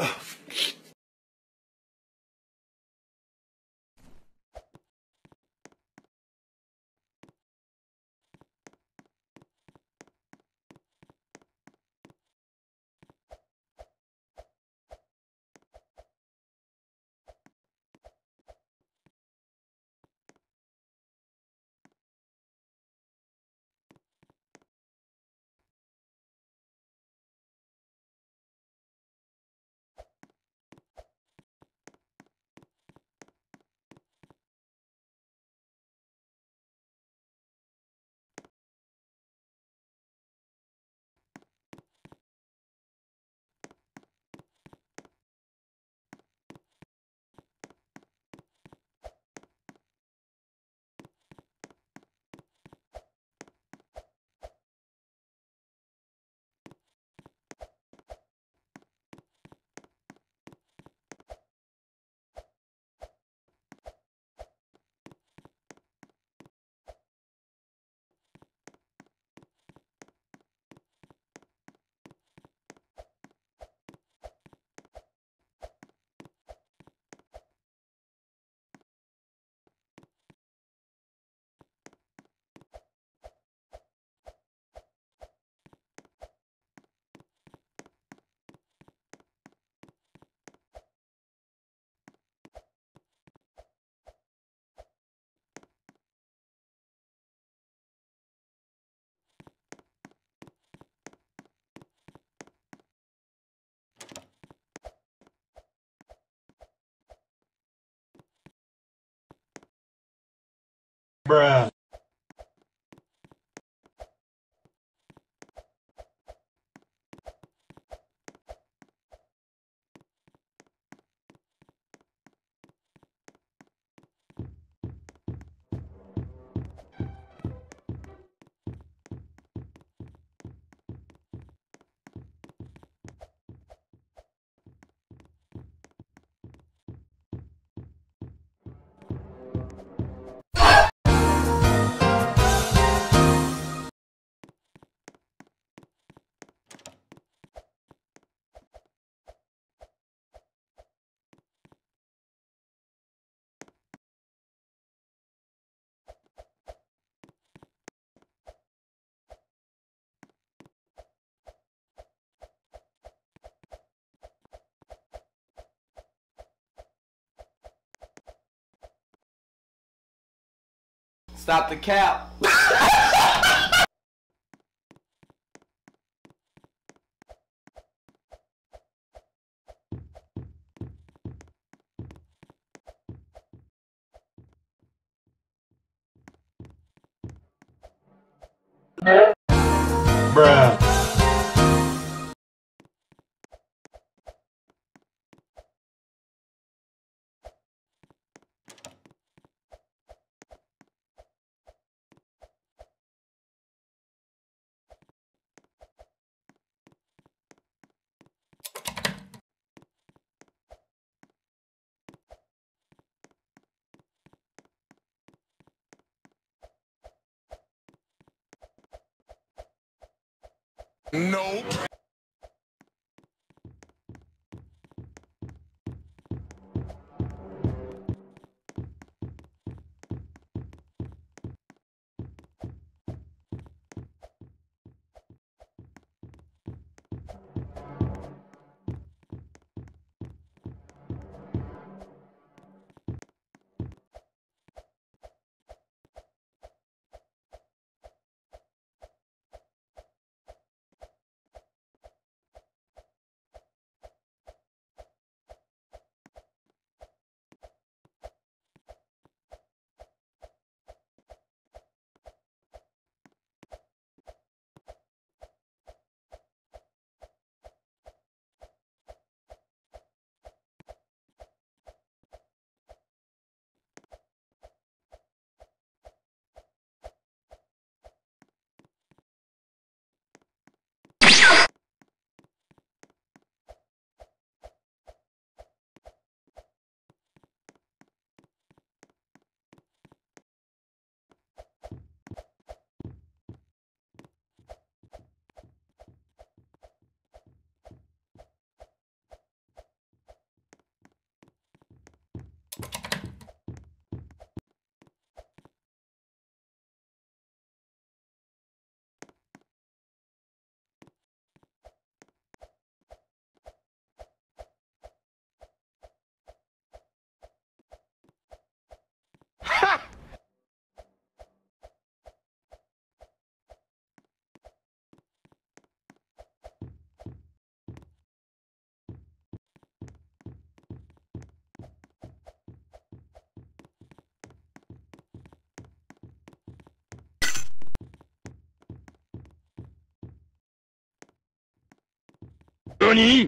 Oh. Bruh. Stop the cap. Bruh. Nope. 你